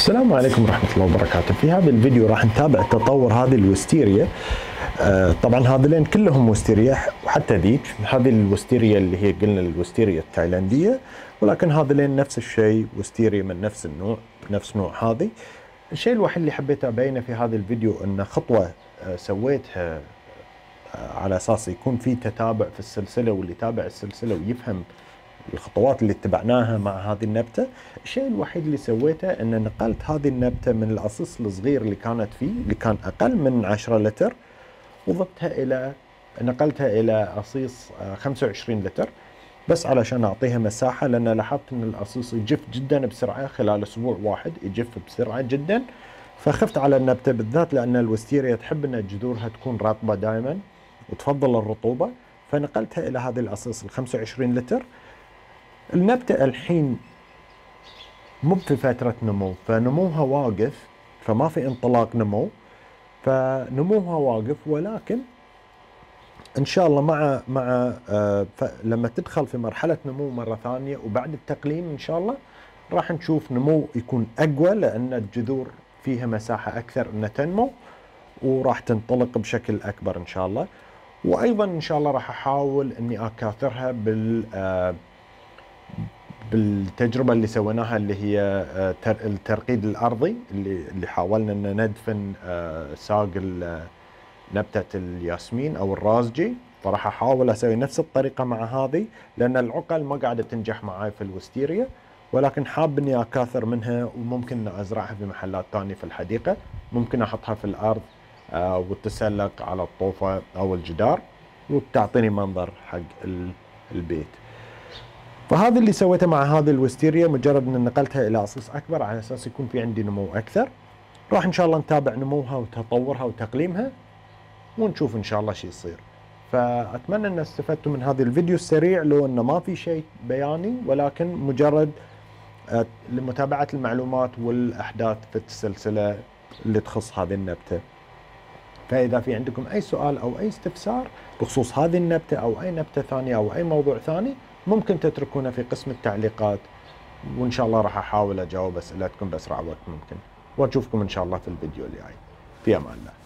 السلام عليكم ورحمة الله وبركاته. في هذا الفيديو راح نتابع تطور هذه الوستيريا. آه، طبعا هذين كلهم وستيريا وحتى ذيك. هذه الوستيريا اللي هي قلنا الوستيريا التايلاندية ولكن هذين نفس الشيء وستيريا من نفس النوع نفس نوع هذه. الشيء الوحيد اللي حبيت أبينه في هذا الفيديو إن خطوة آه، سويتها آه، على أساس يكون في تتابع في السلسلة واللي يتابع السلسلة ويفهم الخطوات اللي اتبعناها مع هذه النبتة. الشيء الوحيد اللي سويته ان نقلت هذه النبتة من العصيص الصغير اللي كانت فيه اللي كان أقل من 10 لتر وضفتها إلى نقلتها إلى عصيص 25 لتر. بس علشان أعطيها مساحة لأن لاحظت إن العصيص يجف جدا بسرعة خلال أسبوع واحد يجف بسرعة جدا. فخفت على النبتة بالذات لأن الوستيريا تحب إن جذورها تكون رطبة دائما وتفضل الرطوبة. فنقلتها إلى هذه العصيص ال 25 لتر. النبتة الحين مو في فترة نمو فنموها واقف فما في انطلاق نمو فنموها واقف ولكن إن شاء الله مع مع آه لما تدخل في مرحلة نمو مرة ثانية وبعد التقليم إن شاء الله راح نشوف نمو يكون أقوى لأن الجذور فيها مساحة أكثر إنها تنمو وراح تنطلق بشكل أكبر إن شاء الله. وأيضا إن شاء الله راح أحاول إني أكاثرها بال آه بالتجربة اللي سويناها اللي هي آه، الترقيد الأرضي اللي اللي حاولنا ان ندفن آه، ساق نبتة الياسمين أو الرازجي. فراح أحاول أسوي نفس الطريقة مع هذه لأن العقل ما قاعدة تنجح معي في الوستيريا ولكن حاب اني أكاثر منها وممكن أزرعها في محلات ثانية في الحديقة. ممكن أحطها في الأرض آه، وتسلق على الطوفة أو الجدار وتعطيني منظر حق البيت. فهذا اللي سويته مع هذه الوستيريا مجرد ان نقلتها إلى عصيص أكبر على أساس يكون في عندي نمو أكثر. راح إن شاء الله نتابع نموها وتطورها وتقليمها ونشوف إن شاء الله شو يصير. فأتمنى إن استفدتوا من هذا الفيديو السريع لو إنه ما في شيء بياني ولكن مجرد آه، لمتابعة المعلومات والأحداث في السلسلة اللي تخص هذه النبتة. فإذا في عندكم أي سؤال أو أي استفسار بخصوص هذه النبتة أو أي نبتة ثانية أو أي موضوع ثاني ممكن تتركونه في قسم التعليقات. وإن شاء الله راح أحاول أجاوب أسئلتكم بأسرع وقت ممكن. وأشوفكم إن شاء الله في الفيديو الجاي. في أمان الله.